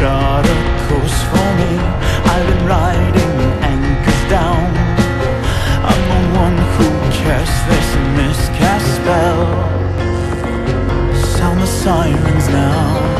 chart course for me. I've been riding anchors down. I'm the one who cast this miscast spell. Sound the sirens now.